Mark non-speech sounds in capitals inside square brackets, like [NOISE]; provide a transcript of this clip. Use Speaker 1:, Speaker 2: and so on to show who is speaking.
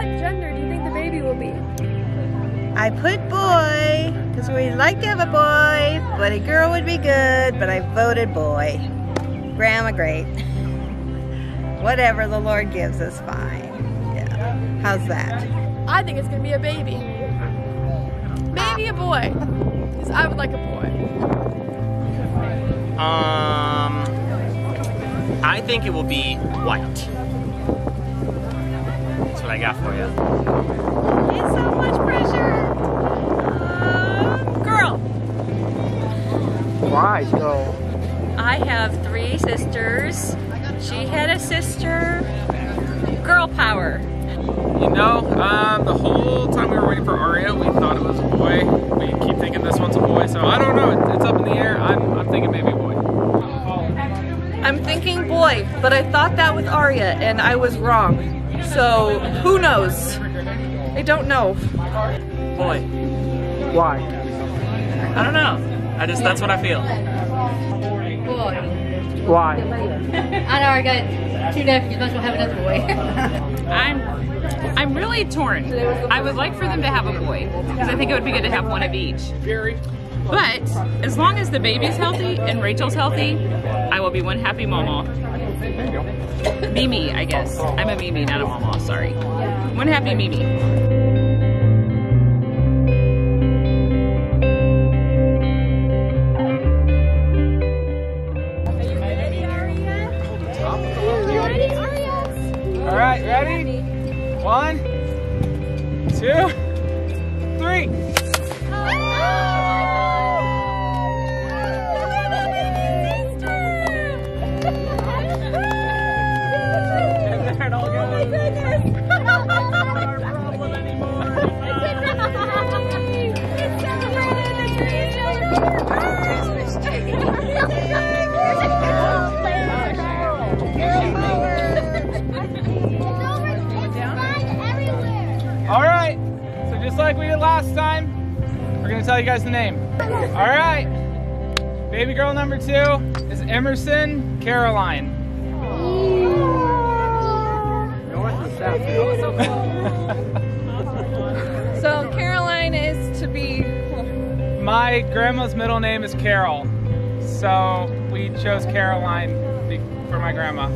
Speaker 1: what gender do you think the baby will be?
Speaker 2: I put boy because we'd like to have a boy, but a girl would be good, but I voted boy. Grandma, great. [LAUGHS] Whatever the Lord gives us, fine. Yeah. How's that?
Speaker 1: I think it's gonna be a baby. Maybe a boy. Because I would like a boy.
Speaker 3: Um, I think it will be white. That's what I got for you.
Speaker 2: It's so much pressure.
Speaker 4: Girl.
Speaker 5: Why so?
Speaker 4: I have three sisters. She had a sister. Girl power.
Speaker 6: You know, um, the whole time we were waiting for Aria, we thought it was a boy. We keep thinking this one's a boy, so I don't know. It's up in the air. I'm, I'm thinking maybe a boy.
Speaker 7: I'm thinking boy, but I thought that with Aria, and I was wrong. So who knows? I don't know.
Speaker 3: Boy.
Speaker 5: Why?
Speaker 3: I don't know. I just, that's what I feel.
Speaker 8: Boy.
Speaker 5: Why?
Speaker 8: I know I got two nephews, might as well have another boy.
Speaker 9: I'm I'm really torn. I would like for them to have a boy because I think it would be good to have one of each. But as long as the baby's healthy and Rachel's healthy, I will be one happy mama. Mimi, I guess. I'm a Mimi, not a mama. Sorry. One happy Mimi. Are you ready, Arias?
Speaker 6: All right, ready? One, two, three. All right. So just like we did last time, we're gonna tell you guys the name. All right. Baby girl number two is Emerson Caroline. My grandma's middle name is Carol, so we chose Caroline for my grandma.